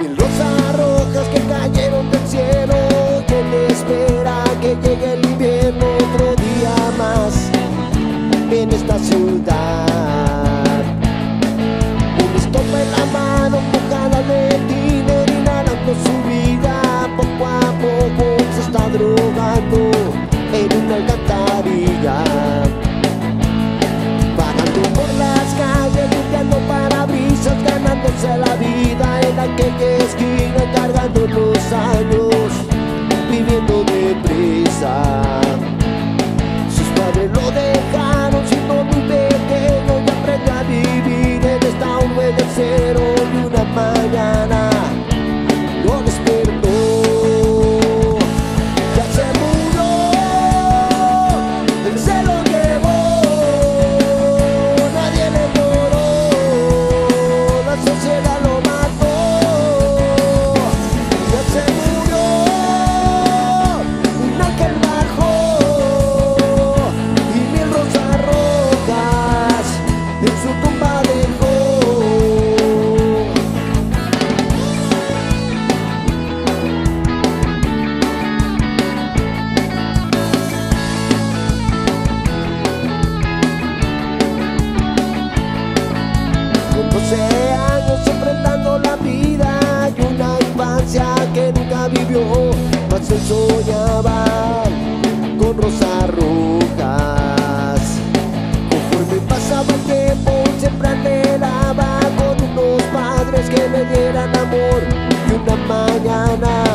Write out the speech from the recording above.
Mil rosas rojas que cayeron del cielo ¿Quién espera que llegue el invierno otro día más. En esta ciudad La vida en aquella esquina Cargando los años, viviendo deprisa Sus padres lo dejaron siendo muy pequeño Y aprendió a vivir en esta urbe del cero Y una mañana. Lo despertó. Ya se murió, él se lo llevó Nadie le lloró, la sociedad 12 años enfrentando la vida y una infancia que nunca vivió, mas él soñaba con rosas rojas. Conforme pasaba el tiempo, siempre anhelaba con unos padres que le dieran amor y una mañana